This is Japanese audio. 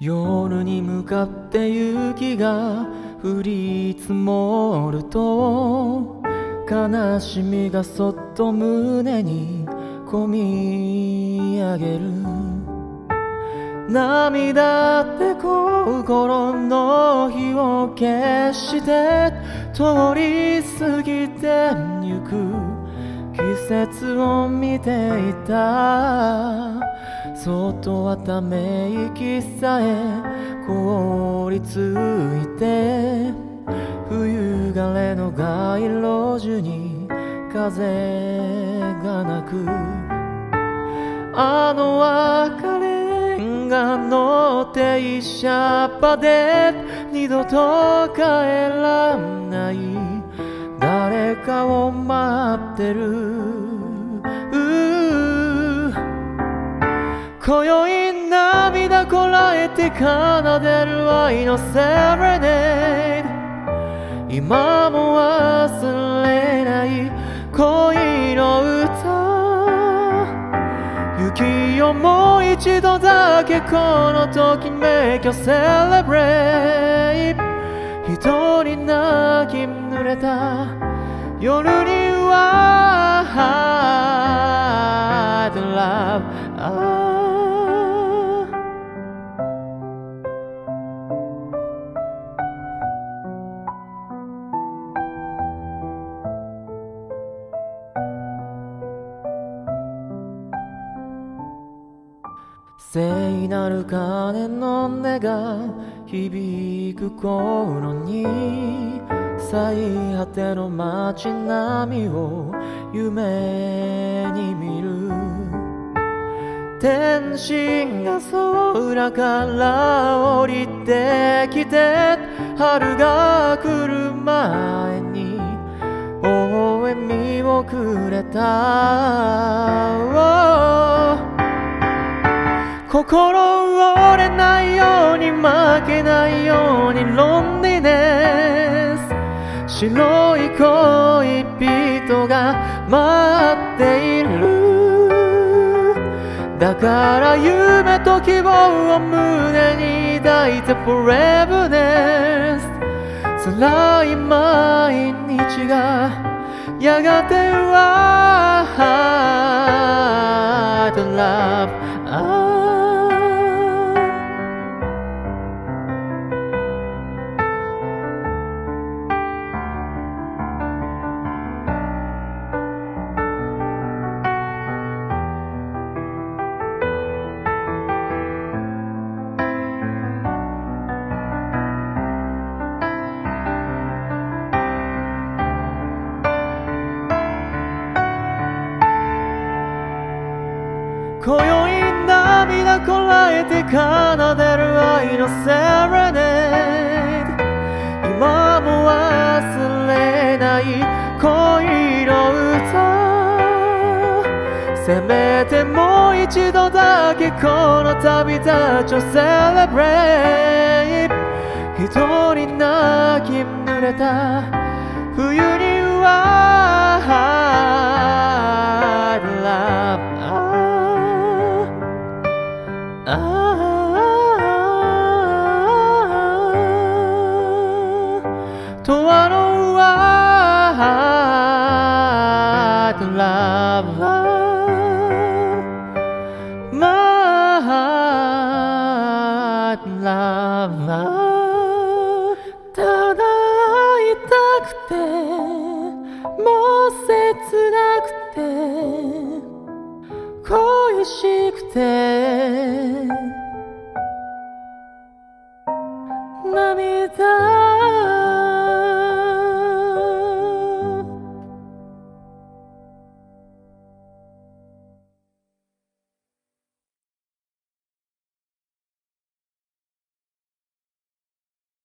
夜に向かって雪が降り積もると悲しみがそっと胸にこみ上げる。涙って心の火を消して通り過ぎてゆく季節を見ていた。そっとはため息さえ凍りついて冬枯れの街路樹に風が鳴く。あの別れがの停車場で二度と帰らない。誰かを待ってる。今宵涙こらえて奏でる愛のセレネー今も忘れない恋の歌。雪よもう一度だけこのときめきをセレブレイ一人泣き濡れた。夜には I'd love 聖なる鐘の音が響く頃に最果ての街並みを夢に見る。天使が空から降りてきて春が来る前に微笑みをくれた。心折れないように負けないようにロンリネス。白い恋人が待っている。だから夢と希望を胸に抱いて Forever です辛い毎日がやがては I'd love 今宵涙こらえて奏でる愛のセレネー今も忘れない恋の歌せめてもう一度だけこの旅立ちをセレブレイ一人泣き濡れた冬には永遠のわーただ会いたくてもう切なくて恋しくて涙